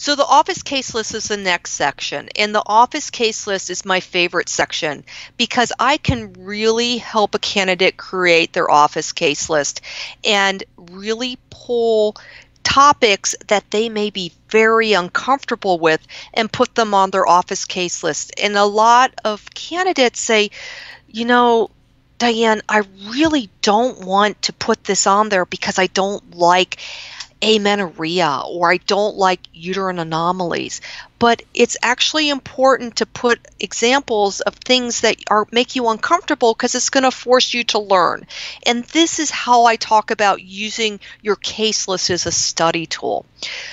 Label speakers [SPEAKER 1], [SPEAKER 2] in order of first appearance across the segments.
[SPEAKER 1] So the office case list is the next section, and the office case list is my favorite section because I can really help a candidate create their office case list and really pull topics that they may be very uncomfortable with and put them on their office case list. And a lot of candidates say, you know, Diane, I really don't want to put this on there because I don't like amenorrhea or I don't like uterine anomalies. But it's actually important to put examples of things that are make you uncomfortable because it's going to force you to learn. And this is how I talk about using your case list as a study tool.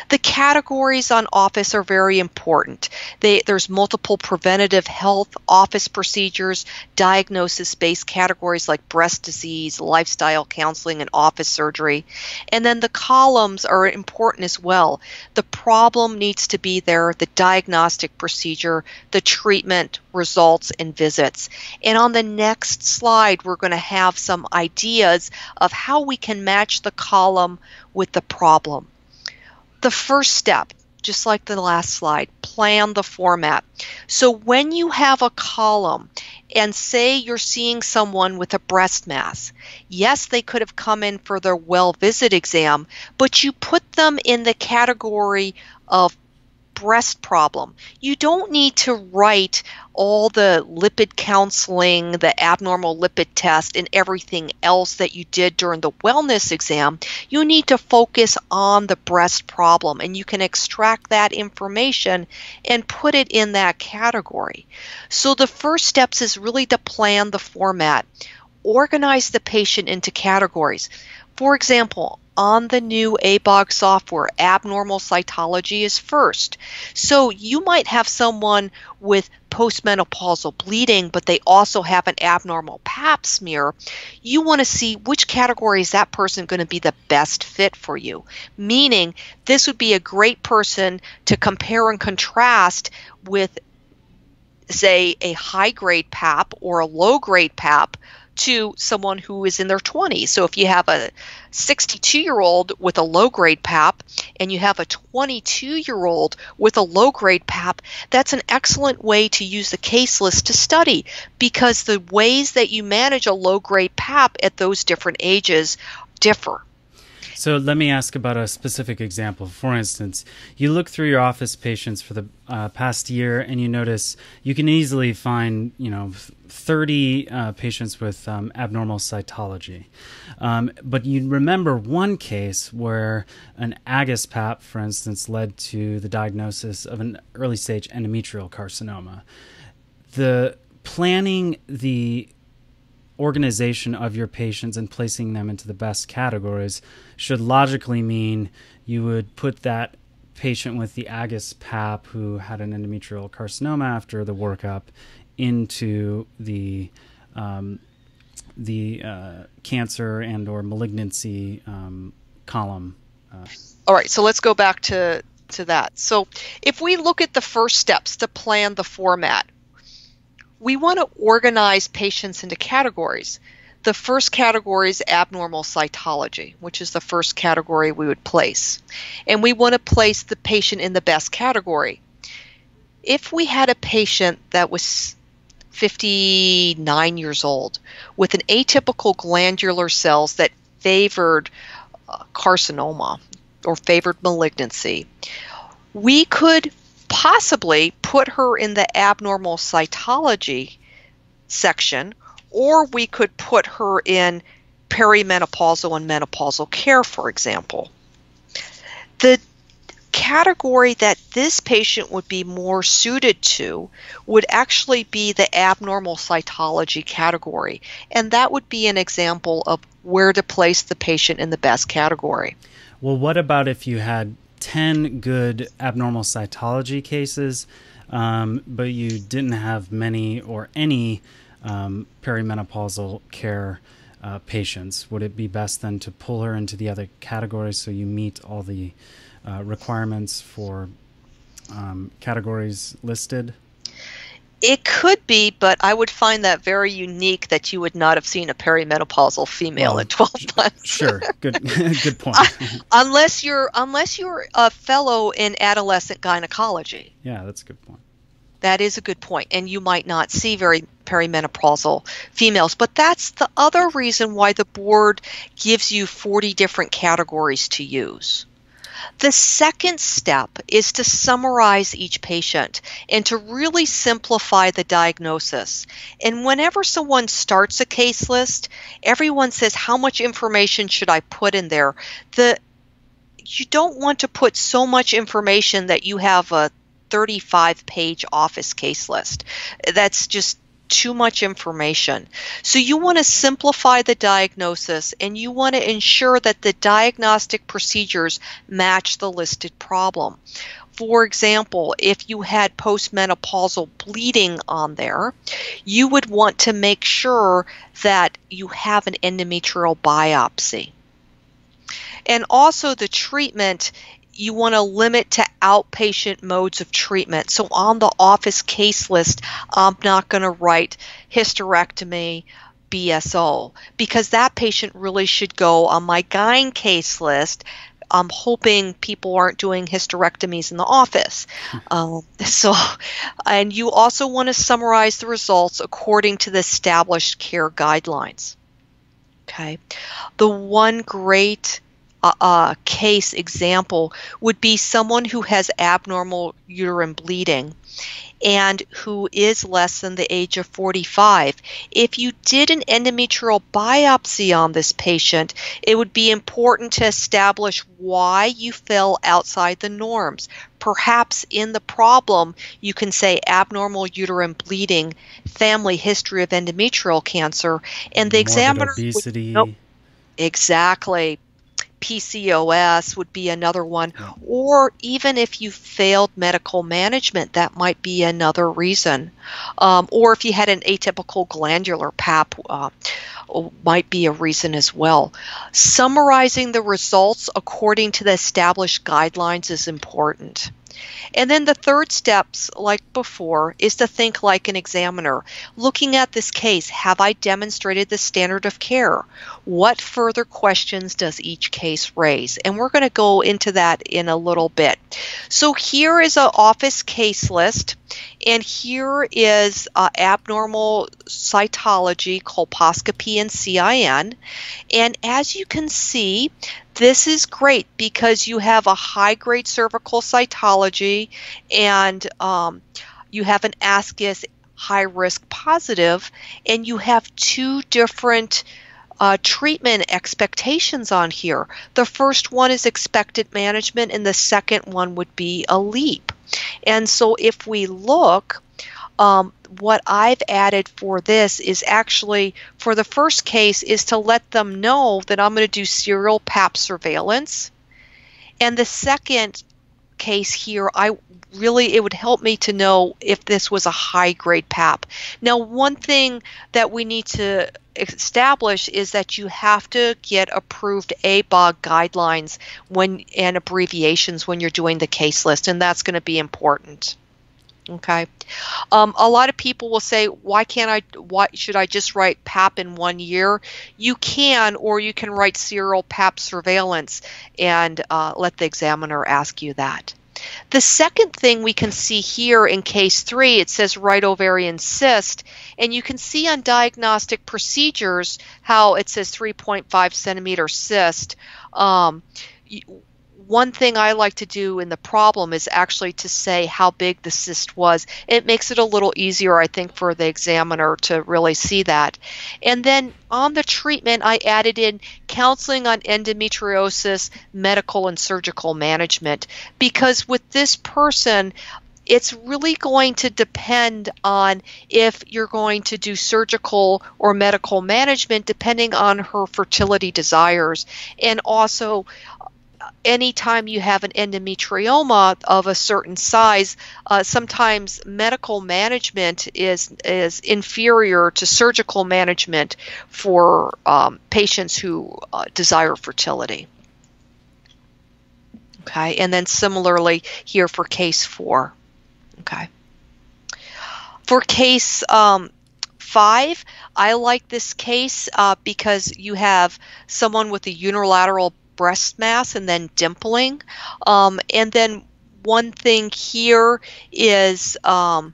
[SPEAKER 1] The categories on office are very important. They, there's multiple preventative health office procedures, diagnosis based categories like breast disease, lifestyle counseling, and office surgery. And then the columns are important as well. The problem needs to be there, the diagnostic procedure, the treatment, results, and visits. And on the next slide, we're going to have some ideas of how we can match the column with the problem. The first step just like the last slide, plan the format. So when you have a column and say you're seeing someone with a breast mass, yes, they could have come in for their well visit exam, but you put them in the category of breast problem. You don't need to write all the lipid counseling, the abnormal lipid test, and everything else that you did during the wellness exam. You need to focus on the breast problem, and you can extract that information and put it in that category. So, the first steps is really to plan the format, organize the patient into categories. For example, on the new ABOG software, abnormal cytology is first. So you might have someone with postmenopausal bleeding, but they also have an abnormal pap smear. You want to see which category is that person going to be the best fit for you. Meaning, this would be a great person to compare and contrast with, say, a high grade PAP or a low grade PAP to someone who is in their 20s. So if you have a 62 year old with a low grade PAP and you have a 22 year old with a low grade PAP, that's an excellent way to use the case list to study because the ways that you manage a low grade PAP at those different ages differ.
[SPEAKER 2] So let me ask about a specific example. For instance, you look through your office patients for the uh, past year, and you notice you can easily find, you know, 30 uh, patients with um, abnormal cytology. Um, but you remember one case where an AGUS-PAP, for instance, led to the diagnosis of an early stage endometrial carcinoma. The planning the organization of your patients and placing them into the best categories should logically mean you would put that patient with the AGUS-PAP who had an endometrial carcinoma after the workup into the um, the uh, cancer and or malignancy um, column.
[SPEAKER 1] Uh. All right, so let's go back to to that. So if we look at the first steps to plan the format, we want to organize patients into categories. The first category is abnormal cytology, which is the first category we would place. And we want to place the patient in the best category. If we had a patient that was 59 years old with an atypical glandular cells that favored uh, carcinoma or favored malignancy, we could possibly put her in the abnormal cytology section, or we could put her in perimenopausal and menopausal care, for example. The category that this patient would be more suited to would actually be the abnormal cytology category, and that would be an example of where to place the patient in the best category.
[SPEAKER 2] Well, what about if you had 10 good abnormal cytology cases, um, but you didn't have many or any um, perimenopausal care uh, patients. Would it be best then to pull her into the other categories so you meet all the uh, requirements for um, categories listed?
[SPEAKER 1] It could be, but I would find that very unique that you would not have seen a perimenopausal female well, at 12 months.
[SPEAKER 2] sure, good, good point.
[SPEAKER 1] Uh, unless you're unless you're a fellow in adolescent gynecology.
[SPEAKER 2] Yeah, that's a good point.
[SPEAKER 1] That is a good point, and you might not see very perimenopausal females. But that's the other reason why the board gives you 40 different categories to use. The second step is to summarize each patient and to really simplify the diagnosis. And whenever someone starts a case list, everyone says, How much information should I put in there? The you don't want to put so much information that you have a 35 page office case list. That's just too much information. So you want to simplify the diagnosis and you want to ensure that the diagnostic procedures match the listed problem. For example, if you had postmenopausal bleeding on there, you would want to make sure that you have an endometrial biopsy. And also, the treatment you want to limit to outpatient modes of treatment. So on the office case list, I'm not going to write hysterectomy, BSO, because that patient really should go on my GYN case list. I'm hoping people aren't doing hysterectomies in the office. Um, so, and you also want to summarize the results according to the established care guidelines. Okay. The one great uh, case example would be someone who has abnormal uterine bleeding and who is less than the age of 45. If you did an endometrial biopsy on this patient, it would be important to establish why you fell outside the norms. Perhaps in the problem, you can say abnormal uterine bleeding, family history of endometrial cancer, and the Morbid examiner.
[SPEAKER 2] Obesity.
[SPEAKER 1] Would, nope, exactly PCOS would be another one. Or even if you failed medical management, that might be another reason. Um, or if you had an atypical glandular pap, uh, might be a reason as well. Summarizing the results according to the established guidelines is important. And then the third steps, like before, is to think like an examiner. Looking at this case, have I demonstrated the standard of care? What further questions does each case raise? And we're going to go into that in a little bit. So here is an office case list, and here is uh, abnormal cytology, colposcopy, and CIN. And as you can see, this is great because you have a high grade cervical cytology and um, you have an ASCUS high risk positive, and you have two different uh, treatment expectations on here. The first one is expected management, and the second one would be a LEEP. And so if we look, um, what I've added for this is actually for the first case is to let them know that I'm going to do serial PAP surveillance. And the second case here, I really it would help me to know if this was a high grade PAP. Now, one thing that we need to establish is that you have to get approved ABOG guidelines when and abbreviations when you're doing the case list, and that's going to be important. Okay. Um, a lot of people will say, why can't I, why should I just write PAP in one year? You can, or you can write serial PAP surveillance and uh, let the examiner ask you that. The second thing we can see here in case three, it says right ovarian cyst, and you can see on diagnostic procedures how it says 3.5 centimeter cyst. Um, one thing I like to do in the problem is actually to say how big the cyst was. It makes it a little easier, I think, for the examiner to really see that. And then on the treatment, I added in counseling on endometriosis, medical and surgical management, because with this person, it's really going to depend on if you're going to do surgical or medical management depending on her fertility desires and also anytime you have an endometrioma of a certain size, uh, sometimes medical management is is inferior to surgical management for um, patients who uh, desire fertility. Okay, and then similarly here for case four. Okay. For case um, five, I like this case uh, because you have someone with a unilateral breast mass and then dimpling. Um, and then one thing here is um,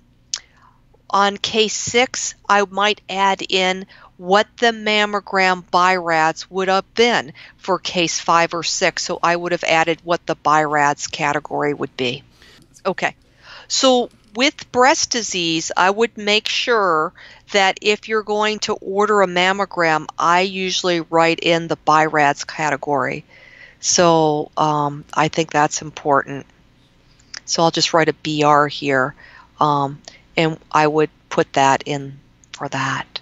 [SPEAKER 1] on case six, I might add in what the mammogram BI-RADS would have been for case five or six. So I would have added what the BI-RADS category would be. Okay. So with breast disease, I would make sure that if you're going to order a mammogram, I usually write in the BI-RADS category. So um, I think that's important. So I'll just write a BR here, um, and I would put that in for that.